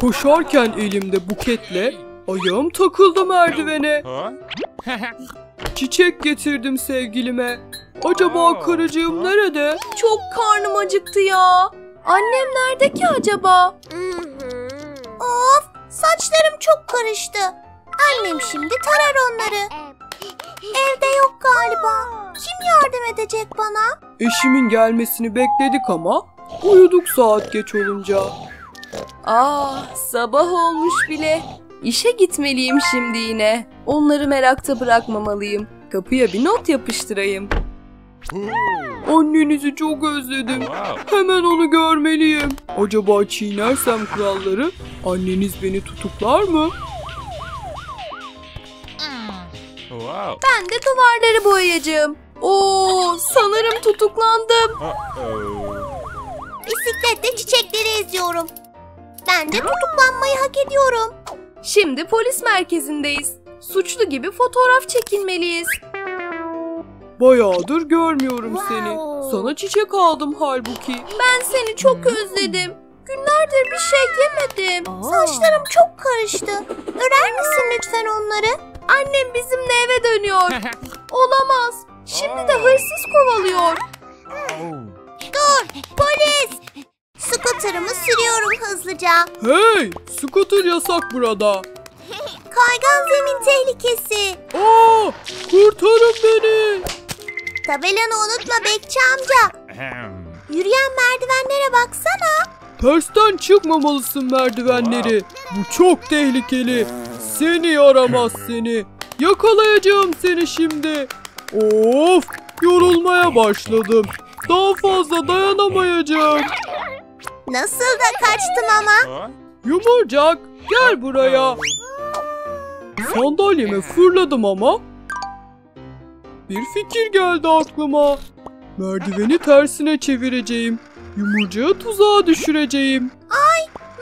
Koşarken elimde buketle ayağım takıldı merdivene. Çiçek getirdim sevgilime. Acaba karıcığım nerede? Çok karnım acıktı ya. Annem nerede ki acaba? Of saçlarım çok karıştı. Annem şimdi tarar onları. Evde yok galiba. Kim yardım edecek bana? Eşimin gelmesini bekledik ama uyuduk saat geç olunca. Ah sabah olmuş bile. İşe gitmeliyim şimdi yine. Onları merakta bırakmamalıyım. Kapıya bir not yapıştırayım. Annenizi çok özledim. Hemen onu görmeliyim. Acaba çiğnersem kuralları anneniz beni tutuklar mı? Wow. Ben de duvarları boyayacağım. Oo sanırım tutuklandım. Bisikletle çiçekleri eziyorum. Ben de tutuklanmayı hak ediyorum. Şimdi polis merkezindeyiz. Suçlu gibi fotoğraf çekilmeliyiz. Bayağıdır görmüyorum seni. Sana çiçek aldım halbuki. Ben seni çok özledim. Günlerdir bir şey yemedim. Saçlarım çok karıştı. Örer misin lütfen onları? Annem bizimle eve dönüyor. Olamaz. Şimdi de hırsız kovalıyor. Dur polis. Scooter'ımı sürüyorum hızlıca. Hey! Scooter yasak burada. Kaygan zemin tehlikesi. Aa! Kurtarın beni! Tabelanı unutma Bekçi amca. Yürüyen merdivenlere baksana. Tersten çıkmamalısın merdivenleri. Bu çok tehlikeli. Seni yaramaz seni. Yakalayacağım seni şimdi. Of! Yorulmaya başladım. Daha fazla dayanamayacağım. Nasıl da kaçtım ama. Yumurcak gel buraya. Sandalyeme fırladım ama bir fikir geldi aklıma. Merdiveni tersine çevireceğim. Yumurcağı tuzağa düşüreceğim.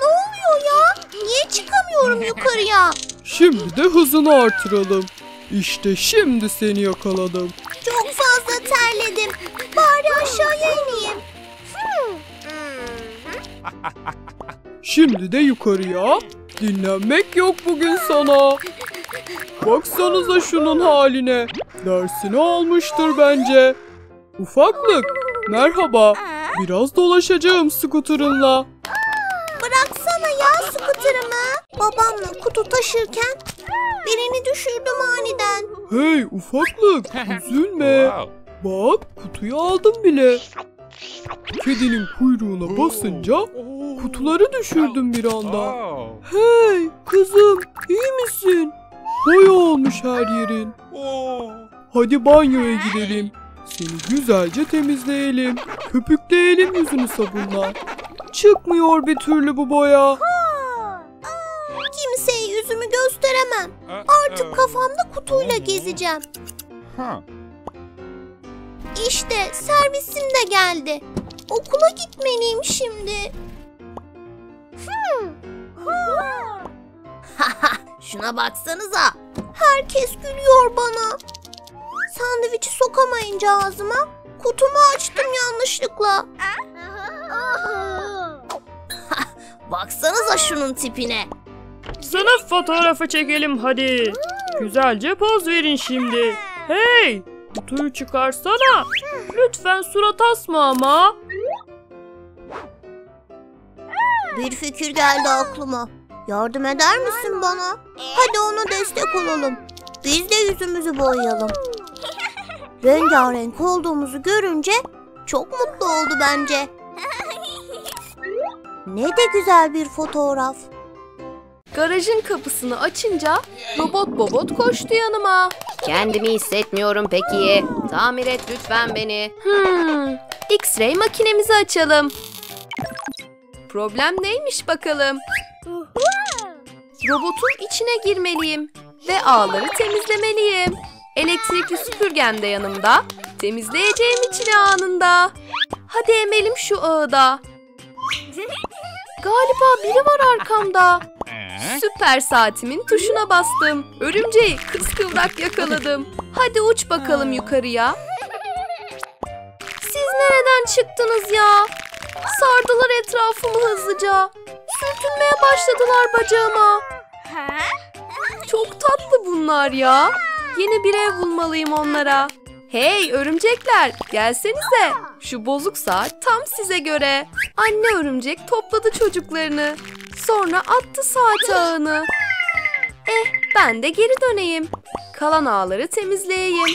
Ne oluyor ya? Niye çıkamıyorum yukarıya? Şimdi de hızını artıralım. İşte şimdi seni yakaladım. Çok fazla terledim. Bari aşağıya ineyim. Şimdi de yukarıya. Dinlenmek yok bugün sana. Baksanıza şunun haline. Dersini almıştır bence. Ufaklık, merhaba. Biraz dolaşacağım skuterınla. Bıraksana ya skuterımı. Babamla kutu taşırken birini düşürdüm aniden. Hey ufaklık, üzülme. Bak kutuyu aldım bile. Kedinin kuyruğuna basınca kutuları düşürdüm bir anda. Hey kızım, iyi misin? Boya olmuş her yerin. Hadi banyoya gidelim. Seni güzelce temizleyelim. Köpükleyelim yüzünü sabunla. Çıkmıyor bir türlü bu boya. Kimseye yüzümü gösteremem. Artık kafamda kutuyla gezeceğim. İşte servisim de geldi. Okula gitmeliyim şimdi. Hmm. Şuna baksanıza. Herkes gülüyor bana. Sandviçi sokamayınca ağzıma kutumu açtım yanlışlıkla. Baksanıza şunun tipine. Sınıf fotoğrafı çekelim hadi. Güzelce poz verin şimdi. Hey! Kutuyu çıkarsana. Lütfen surat asma ama. Bir fikir geldi aklıma. Yardım eder misin bana? Hadi ona destek olalım. Biz de yüzümüzü boyayalım. Rengarenk olduğumuzu görünce çok mutlu oldu bence. Ne de güzel bir fotoğraf. Garajın kapısını açınca robot bobot koştu yanıma. Kendimi hissetmiyorum peki. Tamir et lütfen beni. Hmm, X-ray makinemizi açalım. Problem neymiş bakalım? Robotun içine girmeliyim ve ağları temizlemeliyim. Elektrikli süpürgem de yanımda. Temizleyeceğim içini anında. Hadi emelim şu ağı da. Galiba biri var arkamda. Süper saatimin tuşuna bastım. Örümceği kıskıvrak yakaladım. Hadi uç bakalım yukarıya. Siz nereden çıktınız ya? Sardılar etrafımı hızlıca. sürtünmeye başladılar bacağıma. Çok tatlı bunlar ya. Yeni bir ev bulmalıyım onlara. Hey örümcekler gelsenize. Şu bozuk saat tam size göre. Anne örümcek topladı çocuklarını. Sonra attı saat ağını. Eh ben de geri döneyim. Kalan ağları temizleyeyim.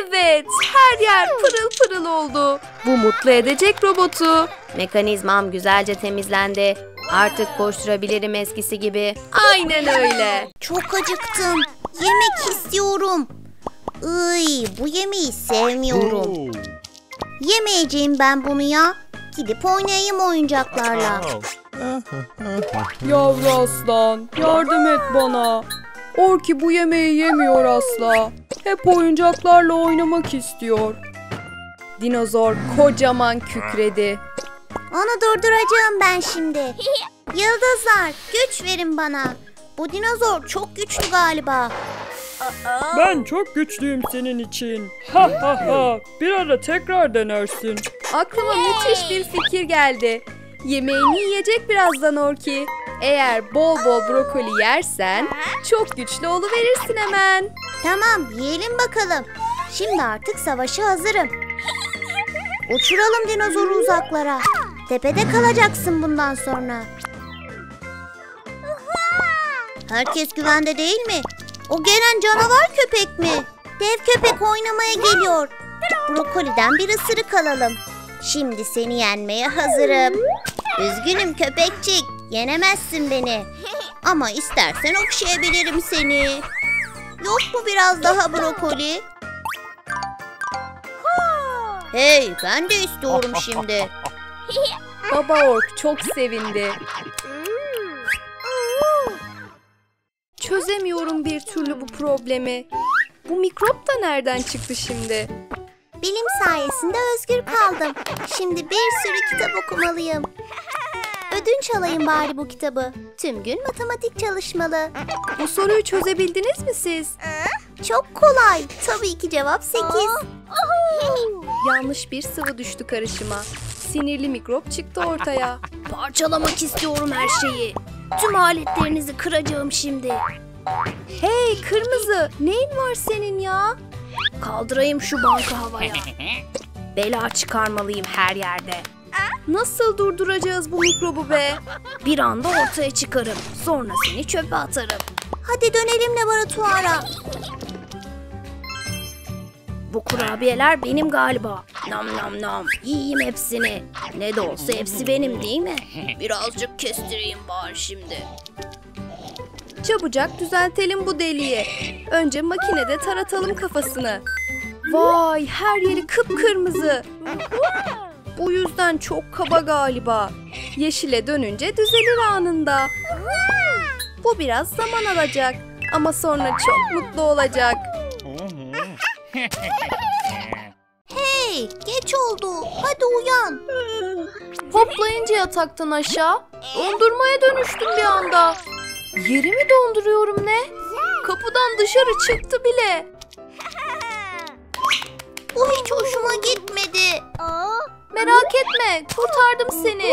Evet her yer pırıl pırıl oldu. Bu mutlu edecek robotu. Mekanizmam güzelce temizlendi. Artık koşturabilirim eskisi gibi. Aynen öyle. Çok acıktım. Yemek istiyorum. Iy, bu yemeği sevmiyorum. Yemeyeceğim ben bunu ya. Gidip oynayayım oyuncaklarla. Yavru aslan yardım et bana. Orki bu yemeği yemiyor asla. Hep oyuncaklarla oynamak istiyor. Dinozor kocaman kükredi. Onu durduracağım ben şimdi. Yıldızlar, güç verin bana. Bu dinozor çok güçlü galiba. Ben çok güçlüyüm senin için. Ha ha ha. Bir ara tekrar denersin. Aklıma müthiş bir fikir geldi. Yemeğini yiyecek birazdan Orki. Eğer bol bol brokoli yersen çok güçlü oluverirsin hemen. Tamam, yiyelim bakalım. Şimdi artık savaşa hazırım. Uçuralım dinozoru uzaklara. Tepede kalacaksın bundan sonra. Herkes güvende değil mi? O gelen canavar köpek mi? Dev köpek oynamaya geliyor. Brokoliden bir ısırık alalım. Şimdi seni yenmeye hazırım. Üzgünüm köpekçik. Yenemezsin beni. Ama istersen okşayabilirim seni. Yok mu biraz daha brokoli? Hey ben de istiyorum şimdi. Baba Ork çok sevindi. Çözemiyorum bir türlü bu problemi. Bu mikrop da nereden çıktı şimdi? Bilim sayesinde özgür kaldım. Şimdi bir sürü kitap okumalıyım. Ödünç alayım bari bu kitabı. Tüm gün matematik çalışmalı. Bu soruyu çözebildiniz mi siz? Çok kolay. Tabii ki cevap 8. Yanlış bir sıvı düştü karışıma. Sinirli mikrop çıktı ortaya. Parçalamak istiyorum her şeyi. Tüm aletlerinizi kıracağım şimdi. Hey kırmızı neyin var senin ya? Kaldırayım şu banka havaya. Bela çıkarmalıyım her yerde. Nasıl durduracağız bu mikrobu be? Bir anda ortaya çıkarım. Sonra seni çöpe atarım. Hadi dönelim laboratuvara. Bu kurabiyeler benim galiba. Nam nam nam. Yiyeyim hepsini. Ne de olsa hepsi benim değil mi? Birazcık kestireyim bari şimdi. Çabucak düzeltelim bu deliği. Önce makinede taratalım kafasını. Vay her yeri kıpkırmızı. Bu yüzden çok kaba galiba. Yeşile dönünce düzelir anında. Bu biraz zaman alacak ama sonra çok mutlu olacak. Hey geç oldu. Hadi uyan. Hoplayınca yataktan aşağı dondurmaya dönüştüm bir anda. Yerimi donduruyorum ne? Kapıdan dışarı çıktı bile. Bu hiç hoşuma gitmedi. Merak etme kurtardım seni.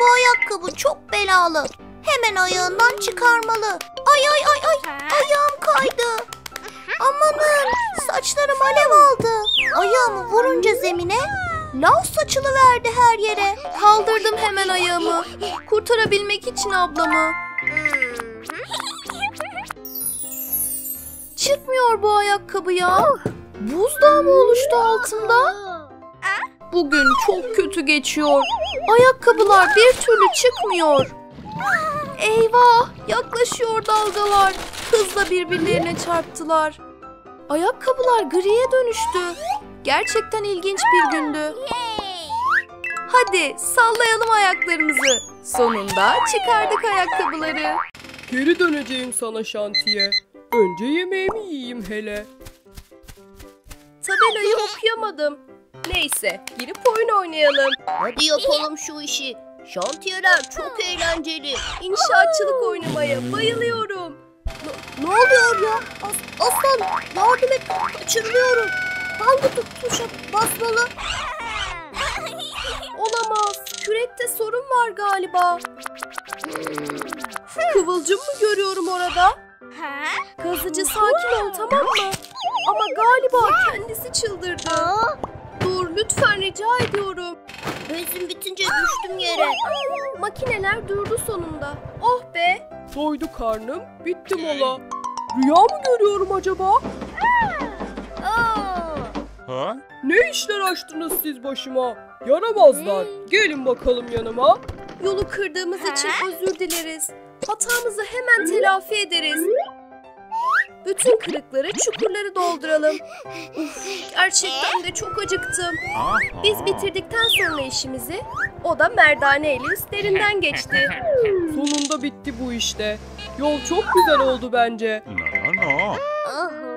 Bu ayakkabı çok belalı. Hemen ayağından çıkarmalı. Ay ay ay ay. Ayağım kaydı. Amanın saçlarım alev aldı. Ayağımı vurunca zemine lav saçılı verdi her yere. Kaldırdım hemen ayağımı. Kurtarabilmek için ablamı. Çıkmıyor bu ayakkabı ya. Buzdağı mı oluştu altında? Bugün çok kötü geçiyor. Ayakkabılar bir türlü çıkmıyor. Eyvah! Yaklaşıyor dalgalar. Hızla birbirlerine çarptılar. Ayakkabılar griye dönüştü. Gerçekten ilginç bir gündü. Hadi sallayalım ayaklarımızı. Sonunda çıkardık ayakkabıları. Geri döneceğim sana şantiye. Önce yemeğimi yiyeyim hele. Tabelayı okuyamadım. Neyse girip oyun oynayalım. Hadi yapalım şu işi. Şantiyeler çok eğlenceli. İnşaatçılık oynamaya bayılıyorum. Ne oluyor ya? As- aslan yardım et. Kaçırılıyorum. Hangi tu- tuşa basmalı? Olamaz. Kürekte sorun var galiba. Kıvılcım mı görüyorum orada? Kazıcı sakin ol tamam mı? Ama galiba kendisi çıldırdı. Dur lütfen rica ediyorum. Benzin bitince düştüm yere. Makineler durdu sonunda. Oh be. Doydu karnım, bitti mola. Rüya mı görüyorum acaba? Huh? Ne işler açtınız siz başıma? Yaramazlar. Gelin bakalım yanıma. Yolu kırdığımız için özür dileriz. Hatamızı hemen telafi ederiz. Bütün kırıkları, çukurları dolduralım. Uf, gerçekten de çok acıktım. Biz bitirdikten sonra işimizi, o da merdane eli üstlerinden geçti. Sonunda bitti bu işte. Yol çok güzel oldu bence. No, no, no.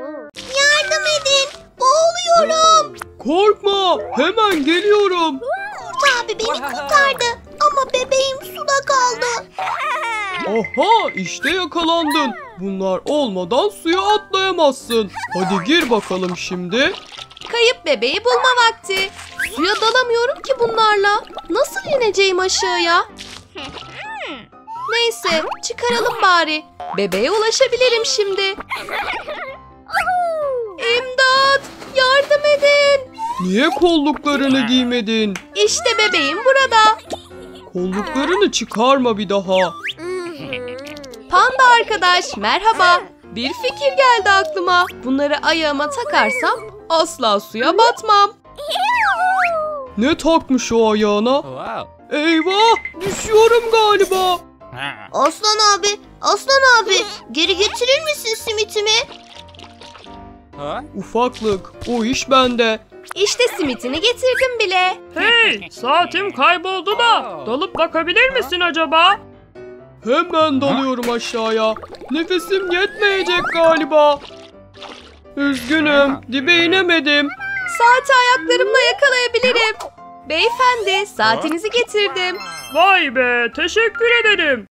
Boğuluyorum. Korkma, hemen geliyorum. Kurt abi beni kurtardı. Ama bebeğim suda kaldı. Aha, işte yakalandın. Bunlar olmadan suya atlayamazsın. Hadi gir bakalım şimdi. Kayıp bebeği bulma vakti. Suya dalamıyorum ki bunlarla. Nasıl ineceğim aşağıya? Neyse, çıkaralım bari. Bebeğe ulaşabilirim şimdi. Yardım edin! Niye kolluklarını giymedin? İşte bebeğim burada. Kolluklarını çıkarma bir daha. Panda arkadaş, merhaba. Bir fikir geldi aklıma. Bunları ayağıma takarsam asla suya batmam. Ne takmış o ayağına? Eyvah, düşüyorum galiba. Aslan abi, Aslan abi geri getirir misin simitimi? Ufaklık, o iş bende. İşte simitini getirdim bile. Hey saatim kayboldu da dalıp bakabilir misin acaba? Hemen dalıyorum aşağıya. Nefesim yetmeyecek galiba. Üzgünüm, dibe inemedim. Saati ayaklarımla yakalayabilirim. Beyefendi, saatinizi getirdim. Vay be teşekkür ederim.